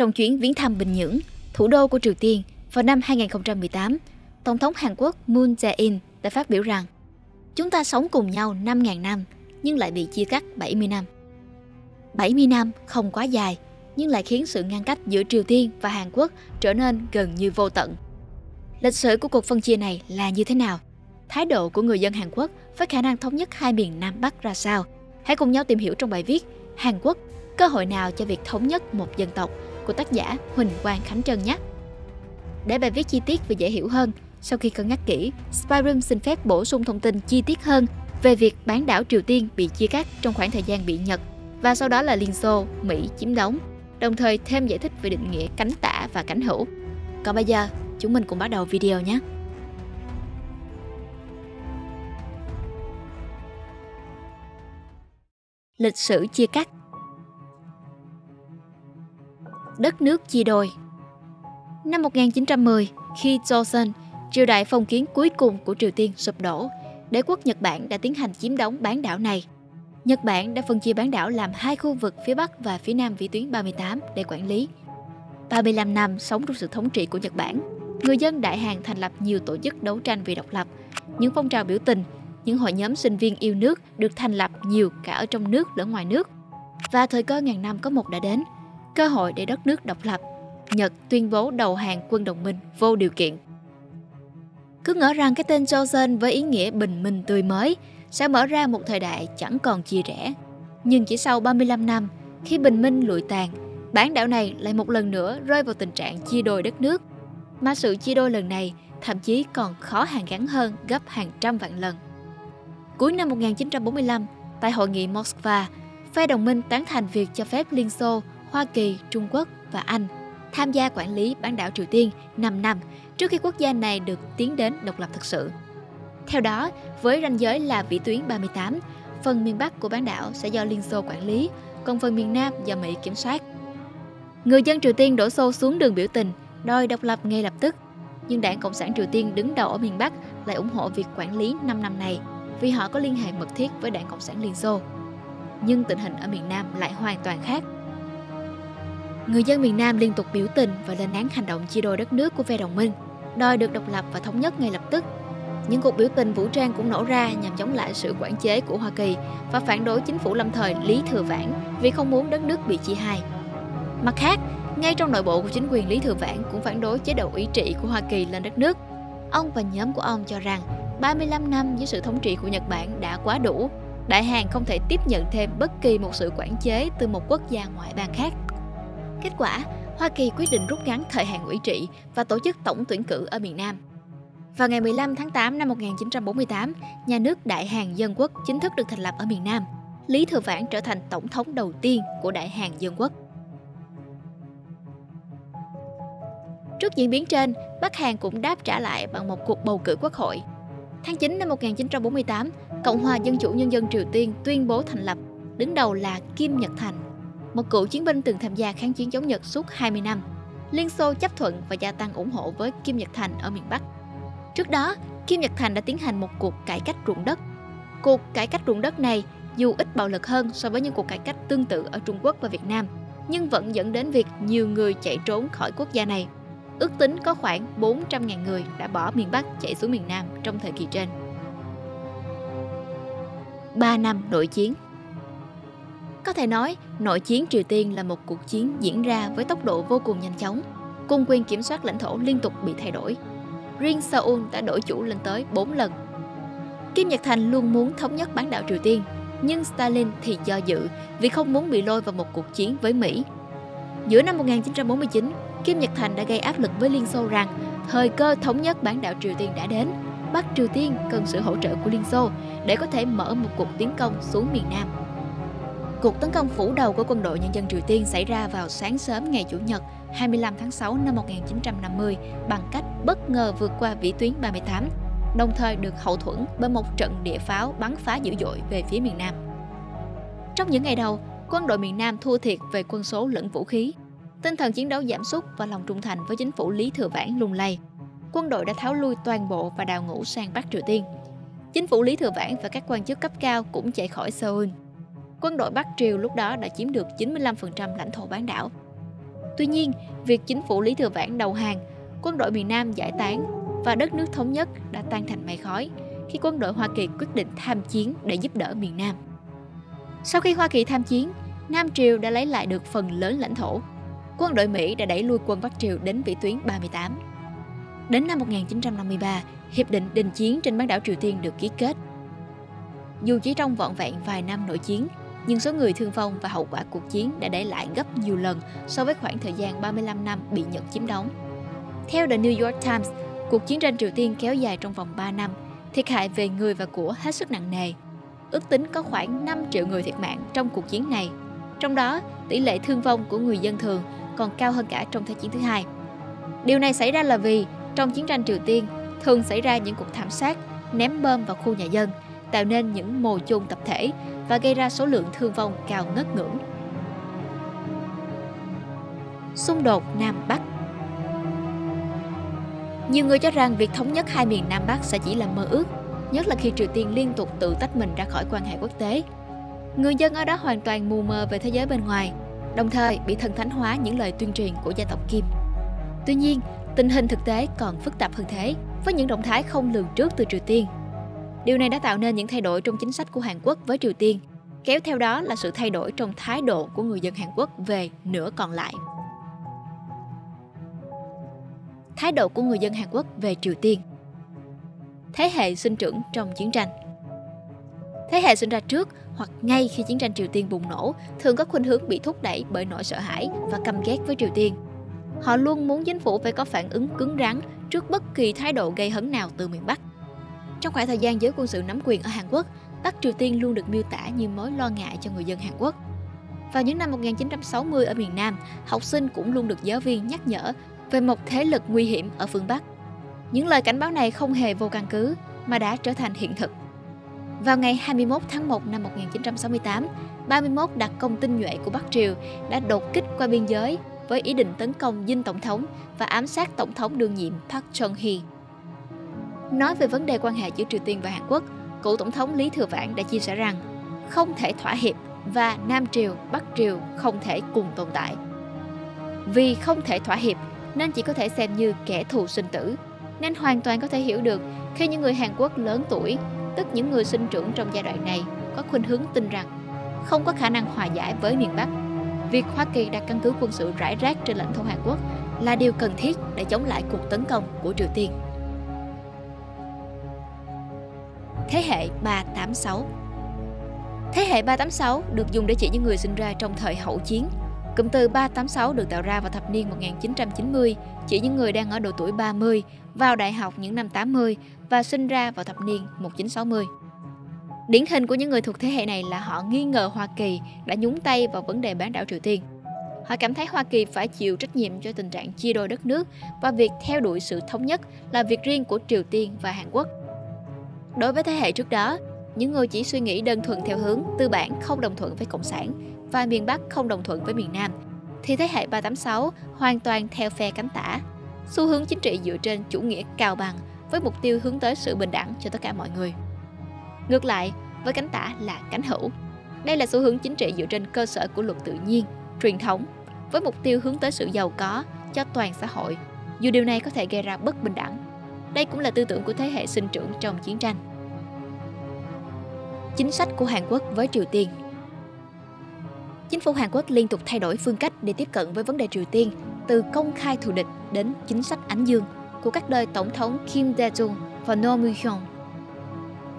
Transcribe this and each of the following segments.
Trong chuyến viếng thăm Bình Nhưỡng, thủ đô của Triều Tiên vào năm 2018, Tổng thống Hàn Quốc Moon Jae-in đã phát biểu rằng Chúng ta sống cùng nhau 5.000 năm nhưng lại bị chia cắt 70 năm. 70 năm không quá dài nhưng lại khiến sự ngăn cách giữa Triều Tiên và Hàn Quốc trở nên gần như vô tận. Lịch sử của cuộc phân chia này là như thế nào? Thái độ của người dân Hàn Quốc với khả năng thống nhất hai miền Nam Bắc ra sao? Hãy cùng nhau tìm hiểu trong bài viết Hàn Quốc, cơ hội nào cho việc thống nhất một dân tộc của tác giả Huỳnh Quang Khánh Trân nhé. Để bài viết chi tiết và dễ hiểu hơn, sau khi cân nhắc kỹ, Spyroom xin phép bổ sung thông tin chi tiết hơn về việc bán đảo Triều Tiên bị chia cắt trong khoảng thời gian bị Nhật và sau đó là Liên Xô, Mỹ chiếm đóng, đồng thời thêm giải thích về định nghĩa cánh tả và cánh hữu. Còn bây giờ, chúng mình cùng bắt đầu video nhé. Lịch sử chia cắt Đất nước chia đôi Năm 1910, khi Joseon, triều đại phong kiến cuối cùng của Triều Tiên sụp đổ, đế quốc Nhật Bản đã tiến hành chiếm đóng bán đảo này. Nhật Bản đã phân chia bán đảo làm hai khu vực phía Bắc và phía Nam vĩ tuyến 38 để quản lý. 35 năm sống trong sự thống trị của Nhật Bản, người dân Đại Hàn thành lập nhiều tổ chức đấu tranh vì độc lập, những phong trào biểu tình, những hội nhóm sinh viên yêu nước được thành lập nhiều cả ở trong nước lẫn ngoài nước. Và thời cơ ngàn năm có một đã đến, cơ hội để đất nước độc lập. Nhật tuyên bố đầu hàng quân đồng minh vô điều kiện. Cứ ngỡ rằng cái tên Joseon với ý nghĩa bình minh tươi mới sẽ mở ra một thời đại chẳng còn chia rẽ. Nhưng chỉ sau 35 năm, khi bình minh lụi tàn, bán đảo này lại một lần nữa rơi vào tình trạng chia đôi đất nước. Mà sự chia đôi lần này thậm chí còn khó hàn gắn hơn gấp hàng trăm vạn lần. Cuối năm 1945, tại hội nghị Moscow, phe đồng minh tán thành việc cho phép Liên Xô, Hoa Kỳ, Trung Quốc và Anh tham gia quản lý bán đảo Triều Tiên 5 năm trước khi quốc gia này được tiến đến độc lập thực sự. Theo đó, với ranh giới là vĩ tuyến 38, phần miền Bắc của bán đảo sẽ do Liên Xô quản lý, còn phần miền Nam do Mỹ kiểm soát. Người dân Triều Tiên đổ xô xuống đường biểu tình, đòi độc lập ngay lập tức. Nhưng Đảng Cộng sản Triều Tiên đứng đầu ở miền Bắc lại ủng hộ việc quản lý 5 năm này vì họ có liên hệ mật thiết với Đảng Cộng sản Liên Xô. Nhưng tình hình ở miền Nam lại hoàn toàn khác. Người dân miền Nam liên tục biểu tình và lên án hành động chia đôi đất nước của phe đồng minh, đòi được độc lập và thống nhất ngay lập tức. Những cuộc biểu tình vũ trang cũng nổ ra nhằm chống lại sự quản chế của Hoa Kỳ và phản đối chính phủ lâm thời Lý Thừa Vãn vì không muốn đất nước bị chia hai. Mặt khác, ngay trong nội bộ của chính quyền Lý Thừa Vãn cũng phản đối chế độ ủy trị của Hoa Kỳ lên đất nước. Ông và nhóm của ông cho rằng 35 năm dưới sự thống trị của Nhật Bản đã quá đủ. Đại Hàn không thể tiếp nhận thêm bất kỳ một sự quản chế từ một quốc gia ngoại bang khác. Kết quả, Hoa Kỳ quyết định rút ngắn thời hạn ủy trị và tổ chức tổng tuyển cử ở miền Nam. Vào ngày 15 tháng 8 năm 1948, nhà nước Đại Hàn Dân Quốc chính thức được thành lập ở miền Nam. Lý Thừa Vãn trở thành tổng thống đầu tiên của Đại Hàn Dân Quốc. Trước diễn biến trên, Bắc Hàn cũng đáp trả lại bằng một cuộc bầu cử quốc hội. Tháng 9 năm 1948, Cộng hòa Dân chủ Nhân dân Triều Tiên tuyên bố thành lập, đứng đầu là Kim Nhật Thành một cựu chiến binh từng tham gia kháng chiến chống Nhật suốt 20 năm. Liên Xô chấp thuận và gia tăng ủng hộ với Kim Nhật Thành ở miền Bắc. Trước đó, Kim Nhật Thành đã tiến hành một cuộc cải cách ruộng đất. Cuộc cải cách ruộng đất này dù ít bạo lực hơn so với những cuộc cải cách tương tự ở Trung Quốc và Việt Nam, nhưng vẫn dẫn đến việc nhiều người chạy trốn khỏi quốc gia này. Ước tính có khoảng 400.000 người đã bỏ miền Bắc chạy xuống miền Nam trong thời kỳ trên. 3 năm nội chiến có thể nói, nội chiến Triều Tiên là một cuộc chiến diễn ra với tốc độ vô cùng nhanh chóng. Cung quyền kiểm soát lãnh thổ liên tục bị thay đổi. Riêng Seoul đã đổi chủ lên tới 4 lần. Kim Nhật Thành luôn muốn thống nhất bán đảo Triều Tiên, nhưng Stalin thì do dự vì không muốn bị lôi vào một cuộc chiến với Mỹ. Giữa năm 1949, Kim Nhật Thành đã gây áp lực với Liên Xô rằng thời cơ thống nhất bán đảo Triều Tiên đã đến. Bắc Triều Tiên cần sự hỗ trợ của Liên Xô để có thể mở một cuộc tiến công xuống miền Nam. Cuộc tấn công phủ đầu của quân đội nhân dân Triều Tiên xảy ra vào sáng sớm ngày Chủ nhật 25 tháng 6 năm 1950 bằng cách bất ngờ vượt qua vĩ tuyến 38, đồng thời được hậu thuẫn bởi một trận địa pháo bắn phá dữ dội về phía miền Nam. Trong những ngày đầu, quân đội miền Nam thua thiệt về quân số lẫn vũ khí. Tinh thần chiến đấu giảm sút và lòng trung thành với chính phủ Lý Thừa Vãn lung lay. Quân đội đã tháo lui toàn bộ và đào ngũ sang Bắc Triều Tiên. Chính phủ Lý Thừa Vãn và các quan chức cấp cao cũng chạy khỏi Seoul quân đội Bắc Triều lúc đó đã chiếm được 95% lãnh thổ bán đảo. Tuy nhiên, việc chính phủ Lý Thừa Vãn đầu hàng, quân đội miền Nam giải tán và đất nước thống nhất đã tan thành mây khói khi quân đội Hoa Kỳ quyết định tham chiến để giúp đỡ miền Nam. Sau khi Hoa Kỳ tham chiến, Nam Triều đã lấy lại được phần lớn lãnh thổ. Quân đội Mỹ đã đẩy lui quân Bắc Triều đến vĩ tuyến 38. Đến năm 1953, Hiệp định đình chiến trên bán đảo Triều Tiên được ký kết. Dù chỉ trong vọn vẹn vài năm nội chiến, nhưng số người thương vong và hậu quả cuộc chiến đã để lại gấp nhiều lần so với khoảng thời gian 35 năm bị Nhật chiếm đóng. Theo The New York Times, cuộc chiến tranh Triều Tiên kéo dài trong vòng 3 năm, thiệt hại về người và của hết sức nặng nề. Ước tính có khoảng 5 triệu người thiệt mạng trong cuộc chiến này. Trong đó, tỷ lệ thương vong của người dân thường còn cao hơn cả trong Thế chiến thứ hai. Điều này xảy ra là vì trong chiến tranh Triều Tiên thường xảy ra những cuộc thảm sát, ném bom vào khu nhà dân, tạo nên những mồ chôn tập thể và gây ra số lượng thương vong cao ngất ngưỡng. Xung đột Nam Bắc Nhiều người cho rằng việc thống nhất hai miền Nam Bắc sẽ chỉ là mơ ước, nhất là khi Triều Tiên liên tục tự tách mình ra khỏi quan hệ quốc tế. Người dân ở đó hoàn toàn mù mờ về thế giới bên ngoài, đồng thời bị thần thánh hóa những lời tuyên truyền của gia tộc Kim. Tuy nhiên, tình hình thực tế còn phức tạp hơn thế, với những động thái không lường trước từ Triều Tiên Điều này đã tạo nên những thay đổi trong chính sách của Hàn Quốc với Triều Tiên, kéo theo đó là sự thay đổi trong thái độ của người dân Hàn Quốc về nửa còn lại. Thái độ của người dân Hàn Quốc về Triều Tiên Thế hệ sinh trưởng trong chiến tranh Thế hệ sinh ra trước hoặc ngay khi chiến tranh Triều Tiên bùng nổ thường có khuynh hướng bị thúc đẩy bởi nỗi sợ hãi và căm ghét với Triều Tiên. Họ luôn muốn chính phủ phải có phản ứng cứng rắn trước bất kỳ thái độ gây hấn nào từ miền Bắc. Trong khoảng thời gian giới quân sự nắm quyền ở Hàn Quốc, Bắc Triều Tiên luôn được miêu tả như mối lo ngại cho người dân Hàn Quốc. Vào những năm 1960 ở miền Nam, học sinh cũng luôn được giáo viên nhắc nhở về một thế lực nguy hiểm ở phương Bắc. Những lời cảnh báo này không hề vô căn cứ mà đã trở thành hiện thực. Vào ngày 21 tháng 1 năm 1968, 31 đặc công tinh nhuệ của Bắc Triều đã đột kích qua biên giới với ý định tấn công dinh tổng thống và ám sát tổng thống đương nhiệm Park Chung-hee. Nói về vấn đề quan hệ giữa Triều Tiên và Hàn Quốc, cựu tổng thống Lý Thừa Vãn đã chia sẻ rằng không thể thỏa hiệp và Nam Triều, Bắc Triều không thể cùng tồn tại. Vì không thể thỏa hiệp nên chỉ có thể xem như kẻ thù sinh tử, nên hoàn toàn có thể hiểu được khi những người Hàn Quốc lớn tuổi, tức những người sinh trưởng trong giai đoạn này, có khuynh hướng tin rằng không có khả năng hòa giải với miền Bắc. Việc Hoa Kỳ đặt căn cứ quân sự rải rác trên lãnh thổ Hàn Quốc là điều cần thiết để chống lại cuộc tấn công của Triều Tiên. Thế hệ 386 Thế hệ 386 được dùng để chỉ những người sinh ra trong thời hậu chiến. Cụm từ 386 được tạo ra vào thập niên 1990, chỉ những người đang ở độ tuổi 30, vào đại học những năm 80 và sinh ra vào thập niên 1960. Điển hình của những người thuộc thế hệ này là họ nghi ngờ Hoa Kỳ đã nhúng tay vào vấn đề bán đảo Triều Tiên. Họ cảm thấy Hoa Kỳ phải chịu trách nhiệm cho tình trạng chia đôi đất nước và việc theo đuổi sự thống nhất là việc riêng của Triều Tiên và Hàn Quốc. Đối với thế hệ trước đó, những người chỉ suy nghĩ đơn thuần theo hướng tư bản không đồng thuận với Cộng sản và miền Bắc không đồng thuận với miền Nam, thì thế hệ 386 hoàn toàn theo phe cánh tả, xu hướng chính trị dựa trên chủ nghĩa cao bằng với mục tiêu hướng tới sự bình đẳng cho tất cả mọi người. Ngược lại, với cánh tả là cánh hữu. Đây là xu hướng chính trị dựa trên cơ sở của luật tự nhiên, truyền thống, với mục tiêu hướng tới sự giàu có cho toàn xã hội, dù điều này có thể gây ra bất bình đẳng đây cũng là tư tưởng của thế hệ sinh trưởng trong chiến tranh. Chính sách của Hàn Quốc với Triều Tiên Chính phủ Hàn Quốc liên tục thay đổi phương cách để tiếp cận với vấn đề Triều Tiên, từ công khai thù địch đến chính sách ánh dương của các đời tổng thống Kim Dae-jung và Noh Moo-hyun.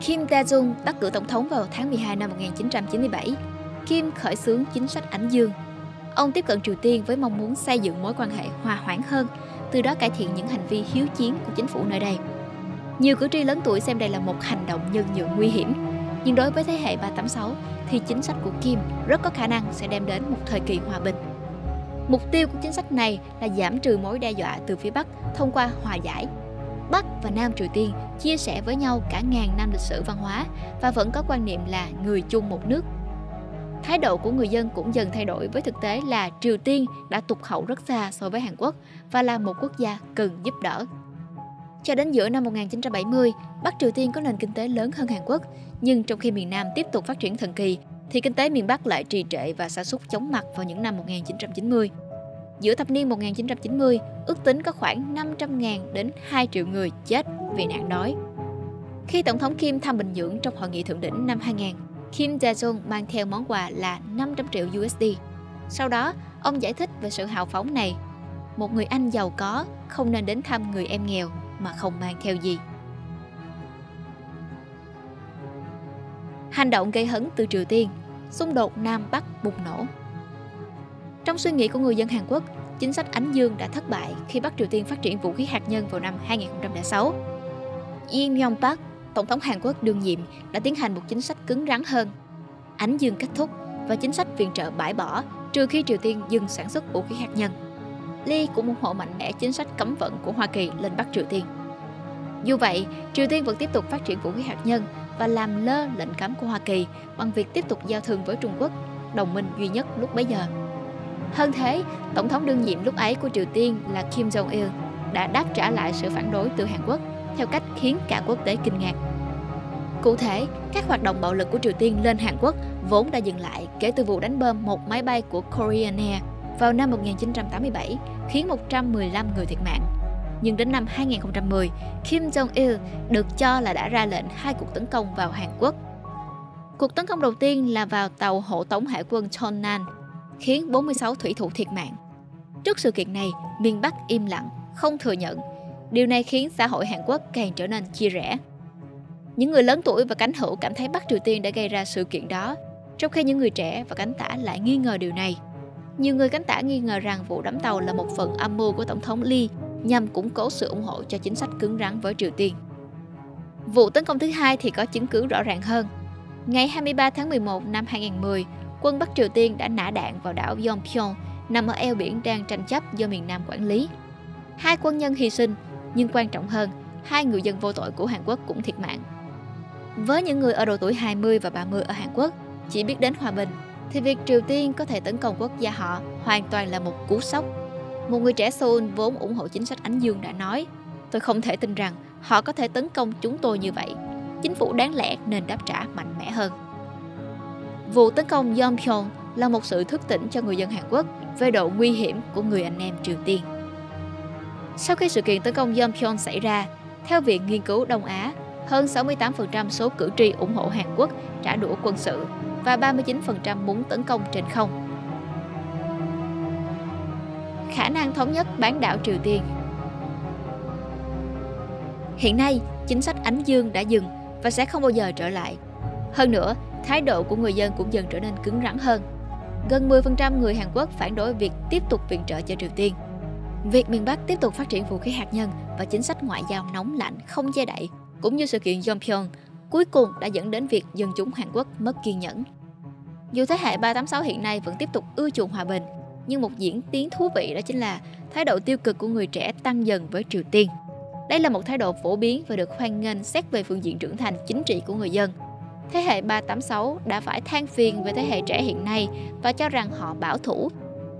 Kim Dae-jung đắc cử tổng thống vào tháng 12 năm 1997. Kim khởi xướng chính sách ánh dương. Ông tiếp cận Triều Tiên với mong muốn xây dựng mối quan hệ hòa hoãn hơn từ đó cải thiện những hành vi hiếu chiến của chính phủ nơi đây. Nhiều cử tri lớn tuổi xem đây là một hành động nhân nhượng nguy hiểm, nhưng đối với thế hệ 386 thì chính sách của Kim rất có khả năng sẽ đem đến một thời kỳ hòa bình. Mục tiêu của chính sách này là giảm trừ mối đe dọa từ phía Bắc thông qua hòa giải. Bắc và Nam Triều Tiên chia sẻ với nhau cả ngàn năm lịch sử văn hóa và vẫn có quan niệm là người chung một nước Thái độ của người dân cũng dần thay đổi với thực tế là Triều Tiên đã tụt hậu rất xa so với Hàn Quốc và là một quốc gia cần giúp đỡ. Cho đến giữa năm 1970, Bắc Triều Tiên có nền kinh tế lớn hơn Hàn Quốc, nhưng trong khi miền Nam tiếp tục phát triển thần kỳ, thì kinh tế miền Bắc lại trì trệ và sa sút chóng mặt vào những năm 1990. Giữa thập niên 1990, ước tính có khoảng 500.000 đến 2 triệu người chết vì nạn đói. Khi Tổng thống Kim thăm Bình Nhưỡng trong hội nghị thượng đỉnh năm 2000, Kim Dae-jung mang theo món quà là 500 triệu USD. Sau đó, ông giải thích về sự hào phóng này. Một người Anh giàu có không nên đến thăm người em nghèo mà không mang theo gì. Hành động gây hấn từ Triều Tiên, xung đột Nam Bắc bùng nổ. Trong suy nghĩ của người dân Hàn Quốc, chính sách Ánh Dương đã thất bại khi Bắc Triều Tiên phát triển vũ khí hạt nhân vào năm 2006. Yin Myung Park, Tổng thống Hàn Quốc đương nhiệm, đã tiến hành một chính sách cứng rắn hơn. Ánh Dương kết thúc và chính sách viện trợ bãi bỏ trừ khi Triều Tiên dừng sản xuất vũ khí hạt nhân. Lee cũng ủng hộ mạnh mẽ chính sách cấm vận của Hoa Kỳ lên Bắc Triều Tiên. Dù vậy, Triều Tiên vẫn tiếp tục phát triển vũ khí hạt nhân và làm lơ lệnh cấm của Hoa Kỳ bằng việc tiếp tục giao thương với Trung Quốc, đồng minh duy nhất lúc bấy giờ. Hơn thế, Tổng thống đương nhiệm lúc ấy của Triều Tiên là Kim Jong-il đã đáp trả lại sự phản đối từ Hàn Quốc theo cách khiến cả quốc tế kinh ngạc. Cụ thể, các hoạt động bạo lực của Triều Tiên lên Hàn Quốc vốn đã dừng lại kể từ vụ đánh bom một máy bay của Korean Air vào năm 1987, khiến 115 người thiệt mạng. Nhưng đến năm 2010, Kim Jong-il được cho là đã ra lệnh hai cuộc tấn công vào Hàn Quốc. Cuộc tấn công đầu tiên là vào tàu hộ tống hải quân Chonan, khiến 46 thủy thủ thiệt mạng. Trước sự kiện này, miền Bắc im lặng, không thừa nhận. Điều này khiến xã hội Hàn Quốc càng trở nên chia rẽ. Những người lớn tuổi và cánh hữu cảm thấy Bắc Triều Tiên đã gây ra sự kiện đó, trong khi những người trẻ và cánh tả lại nghi ngờ điều này. Nhiều người cánh tả nghi ngờ rằng vụ đắm tàu là một phần âm mưu của Tổng thống Lee nhằm củng cố sự ủng hộ cho chính sách cứng rắn với Triều Tiên. Vụ tấn công thứ hai thì có chứng cứ rõ ràng hơn. Ngày 23 tháng 11 năm 2010, quân Bắc Triều Tiên đã nã đạn vào đảo Yonpyong nằm ở eo biển đang tranh chấp do miền Nam quản lý. Hai quân nhân hy sinh, nhưng quan trọng hơn, hai người dân vô tội của Hàn Quốc cũng thiệt mạng. Với những người ở độ tuổi 20 và 30 ở Hàn Quốc chỉ biết đến hòa bình, thì việc Triều Tiên có thể tấn công quốc gia họ hoàn toàn là một cú sốc. Một người trẻ Seoul vốn ủng hộ chính sách Ánh Dương đã nói, tôi không thể tin rằng họ có thể tấn công chúng tôi như vậy. Chính phủ đáng lẽ nên đáp trả mạnh mẽ hơn. Vụ tấn công Yonpyong là một sự thức tỉnh cho người dân Hàn Quốc về độ nguy hiểm của người anh em Triều Tiên. Sau khi sự kiện tấn công Yonpyong xảy ra, theo Viện Nghiên cứu Đông Á, hơn 68% số cử tri ủng hộ Hàn Quốc trả đũa quân sự và 39% muốn tấn công trên không. Khả năng thống nhất bán đảo Triều Tiên Hiện nay, chính sách Ánh Dương đã dừng và sẽ không bao giờ trở lại. Hơn nữa, thái độ của người dân cũng dần trở nên cứng rắn hơn. Gần 10% người Hàn Quốc phản đối việc tiếp tục viện trợ cho Triều Tiên. Việc miền Bắc tiếp tục phát triển vũ khí hạt nhân và chính sách ngoại giao nóng lạnh không che đậy, cũng như sự kiện Yonpyong, cuối cùng đã dẫn đến việc dân chúng Hàn Quốc mất kiên nhẫn. Dù thế hệ 386 hiện nay vẫn tiếp tục ưa chuộng hòa bình, nhưng một diễn tiến thú vị đó chính là thái độ tiêu cực của người trẻ tăng dần với Triều Tiên. Đây là một thái độ phổ biến và được hoan nghênh xét về phương diện trưởng thành chính trị của người dân – Thế hệ 386 đã phải than phiền về thế hệ trẻ hiện nay và cho rằng họ bảo thủ.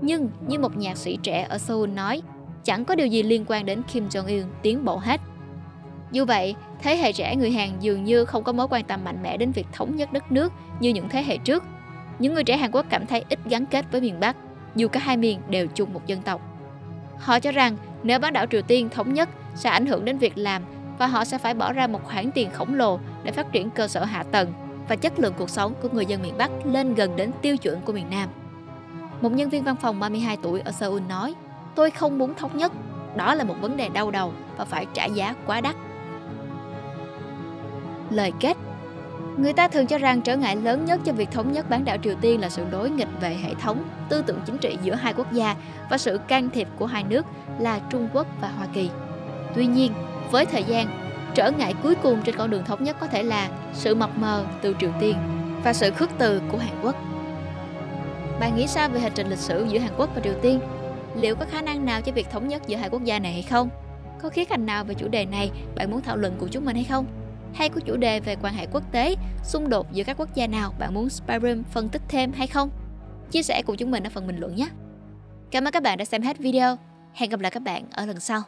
Nhưng như một nhạc sĩ trẻ ở Seoul nói, chẳng có điều gì liên quan đến Kim Jong-un tiến bộ hết. Dù vậy, thế hệ trẻ người Hàn dường như không có mối quan tâm mạnh mẽ đến việc thống nhất đất nước như những thế hệ trước. Những người trẻ Hàn Quốc cảm thấy ít gắn kết với miền Bắc, dù cả hai miền đều chung một dân tộc. Họ cho rằng nếu bán đảo Triều Tiên thống nhất sẽ ảnh hưởng đến việc làm và họ sẽ phải bỏ ra một khoản tiền khổng lồ để phát triển cơ sở hạ tầng và chất lượng cuộc sống của người dân miền Bắc lên gần đến tiêu chuẩn của miền Nam. Một nhân viên văn phòng 32 tuổi ở Seoul nói, tôi không muốn thống nhất, đó là một vấn đề đau đầu và phải trả giá quá đắt. Lời kết Người ta thường cho rằng trở ngại lớn nhất cho việc thống nhất bán đảo Triều Tiên là sự đối nghịch về hệ thống, tư tưởng chính trị giữa hai quốc gia và sự can thiệp của hai nước là Trung Quốc và Hoa Kỳ. Tuy nhiên, với thời gian, trở ngại cuối cùng trên con đường thống nhất có thể là sự mập mờ từ Triều Tiên và sự khước từ của Hàn Quốc. Bạn nghĩ sao về hành trình lịch sử giữa Hàn Quốc và Triều Tiên? Liệu có khả năng nào cho việc thống nhất giữa hai quốc gia này hay không? Có khía cạnh nào về chủ đề này bạn muốn thảo luận cùng chúng mình hay không? Hay có chủ đề về quan hệ quốc tế, xung đột giữa các quốc gia nào bạn muốn Spyroom phân tích thêm hay không? Chia sẻ cùng chúng mình ở phần bình luận nhé! Cảm ơn các bạn đã xem hết video. Hẹn gặp lại các bạn ở lần sau.